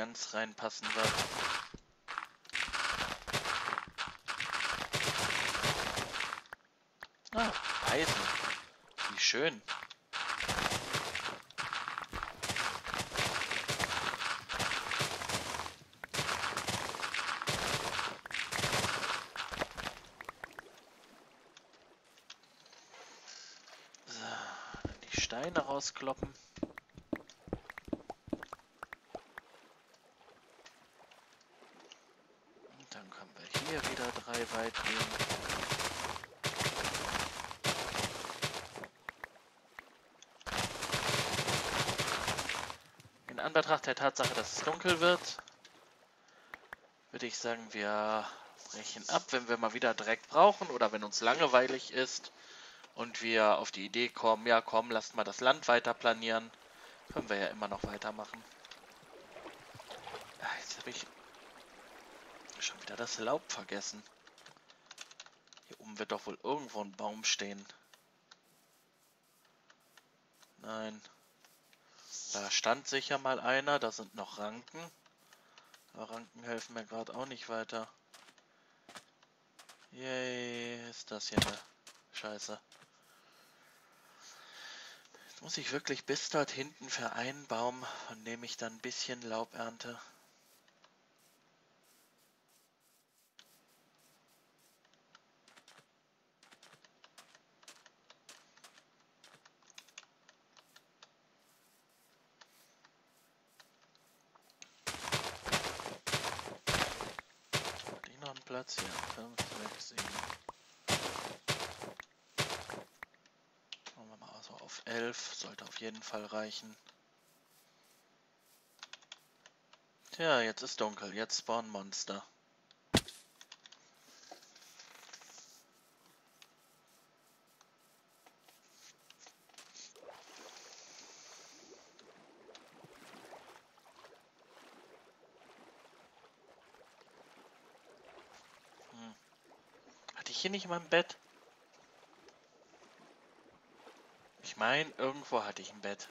ganz reinpassen wird. Ah, Eisen. Wie schön. Die Steine rauskloppen. Und dann können wir hier wieder drei weit gehen. Anbetracht der Tatsache, dass es dunkel wird, würde ich sagen, wir brechen ab, wenn wir mal wieder Dreck brauchen oder wenn uns langweilig ist und wir auf die Idee kommen, ja komm, lasst mal das Land weiter planieren, können wir ja immer noch weitermachen. Ah, Jetzt habe ich schon wieder das Laub vergessen. Hier oben wird doch wohl irgendwo ein Baum stehen. Nein. Da stand sicher mal einer, da sind noch Ranken. Aber Ranken helfen mir gerade auch nicht weiter. Yay, ist das hier eine Scheiße. Jetzt muss ich wirklich bis dort hinten für einen Baum, von dem ich dann ein bisschen Laub ernte. Platz hier? 5, 6, 7. Machen wir mal so auf 11. Sollte auf jeden Fall reichen. Tja, jetzt ist dunkel. Jetzt spawnen Monster. Hier nicht mal ein Bett? Ich meine, irgendwo hatte ich ein Bett.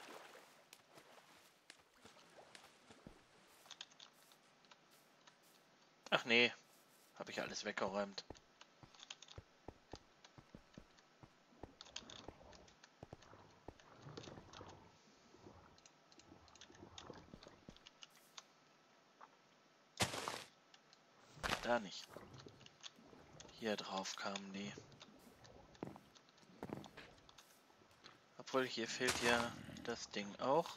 Ach nee, habe ich alles weggeräumt. Da nicht. Hier drauf kamen die. Obwohl hier fehlt ja das Ding auch.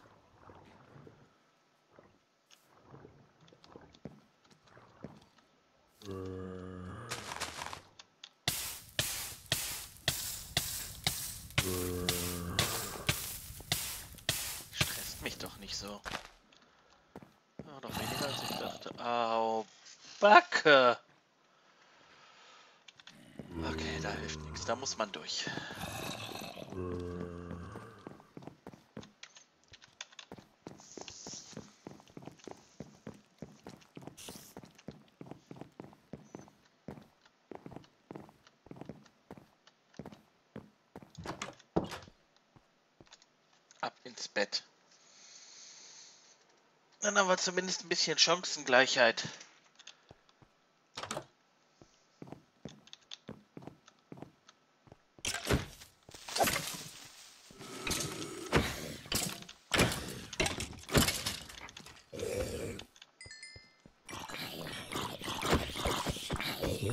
Stresst mich doch nicht so. Ja, doch weniger als ich dachte. Au, Backe! Da muss man durch. Ab ins Bett. Dann haben wir zumindest ein bisschen Chancengleichheit. So.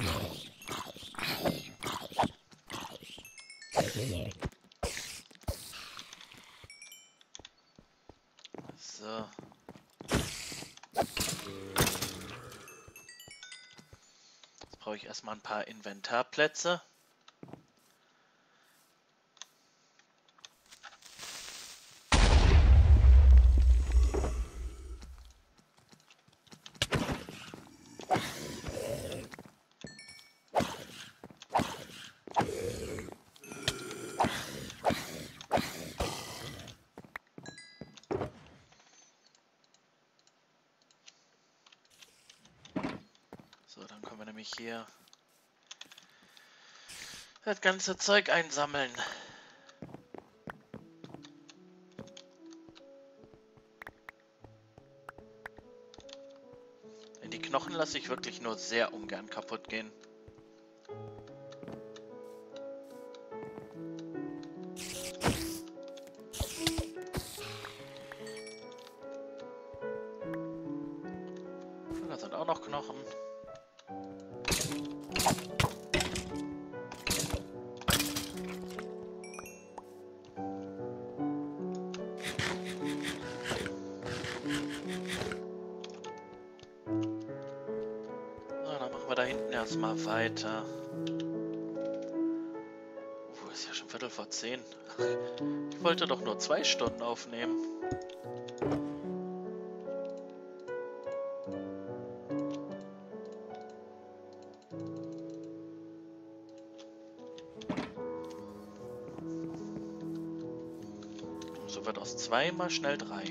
Jetzt brauche ich erstmal ein paar Inventarplätze. Nämlich hier das ganze Zeug einsammeln. Die Knochen lasse ich wirklich nur sehr ungern kaputt gehen. Hinten erstmal weiter. Uh, ist ja schon Viertel vor zehn. Ich wollte doch nur zwei Stunden aufnehmen. So wird aus zwei mal schnell drei.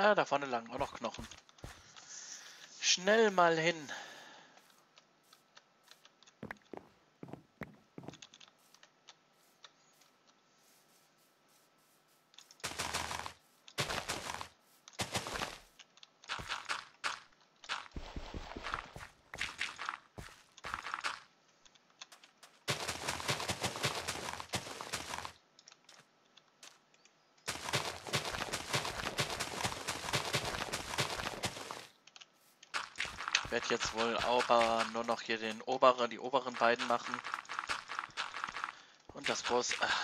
Ja, da vorne lagen auch noch Knochen. Schnell mal hin. Werde jetzt wohl aber nur noch hier den oberen, die oberen beiden machen. Und das Boss. Ach,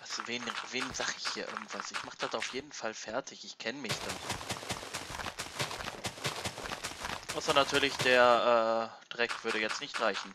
was, wen, wen sag ich hier irgendwas? Ich mache das auf jeden Fall fertig. Ich kenne mich doch. Außer natürlich der äh, Dreck würde jetzt nicht reichen.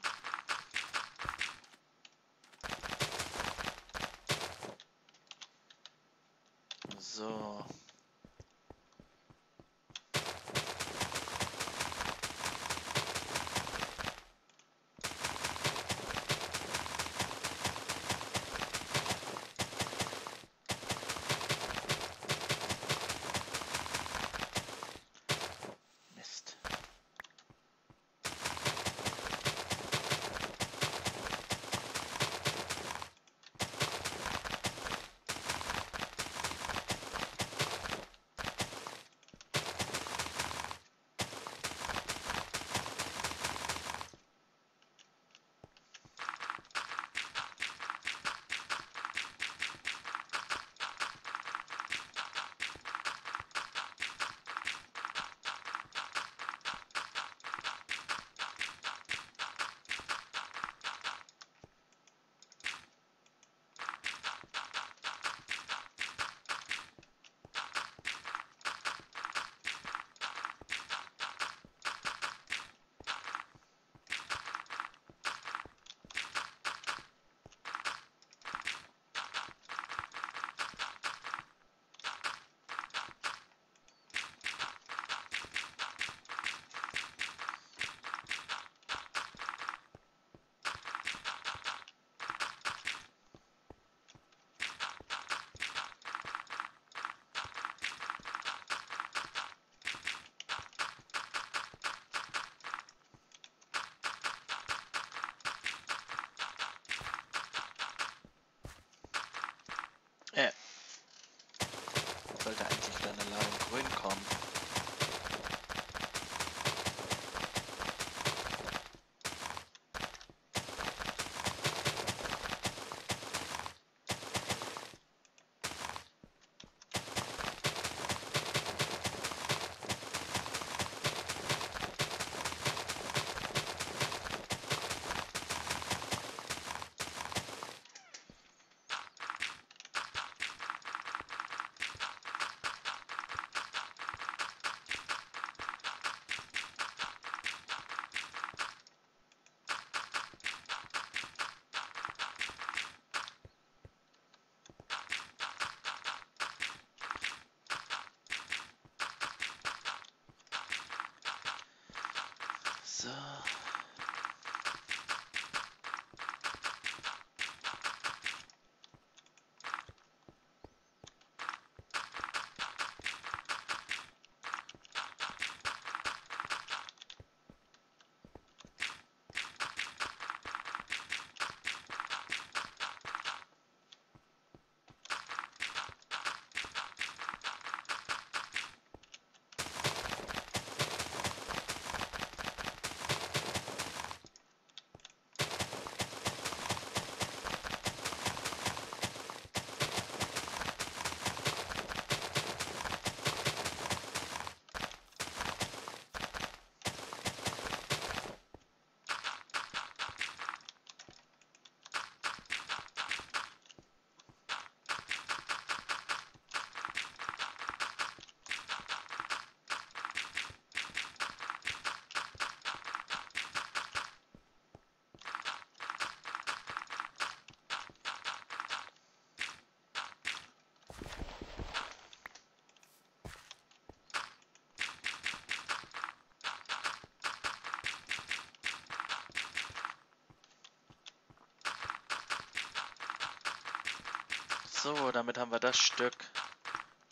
So, damit haben wir das Stück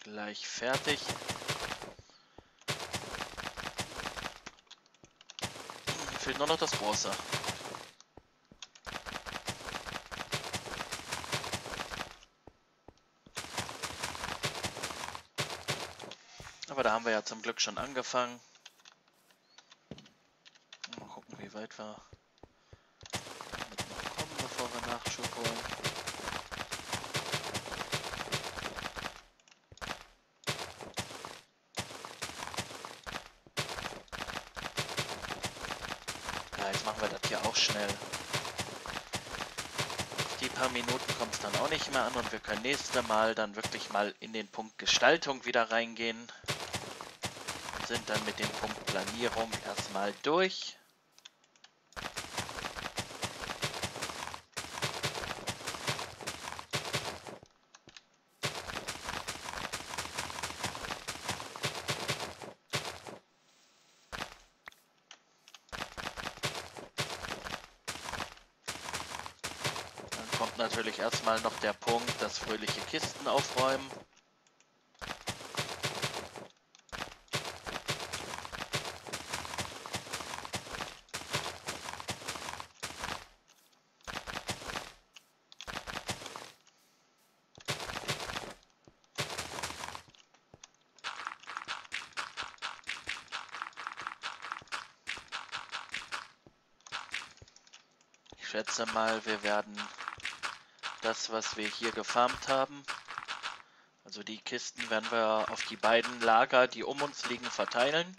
gleich fertig. Fehlt nur noch das große. Aber da haben wir ja zum Glück schon angefangen. Mal gucken, wie weit wir damit noch kommen, bevor wir Nachschub holen. Ja, jetzt machen wir das hier auch schnell. Die paar Minuten kommt es dann auch nicht mehr an und wir können nächste Mal dann wirklich mal in den Punkt Gestaltung wieder reingehen sind dann mit dem Punkt Planierung erstmal durch. Dann kommt natürlich erstmal noch der Punkt, das fröhliche Kisten aufräumen. schätze mal, wir werden das, was wir hier gefarmt haben, also die Kisten werden wir auf die beiden Lager, die um uns liegen, verteilen,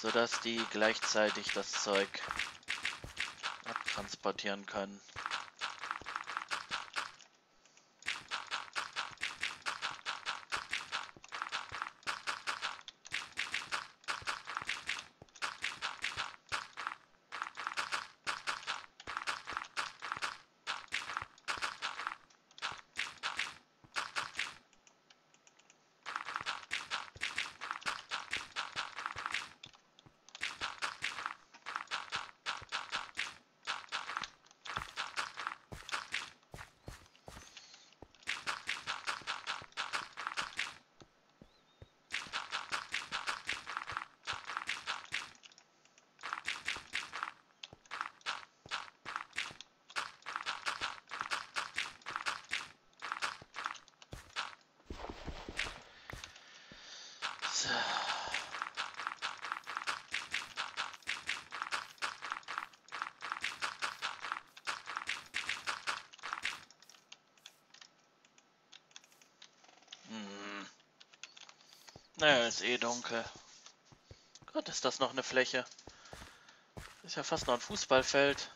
sodass die gleichzeitig das Zeug abtransportieren können. Naja, ist eh dunkel. Gott, ist das noch eine Fläche. Ist ja fast noch ein Fußballfeld.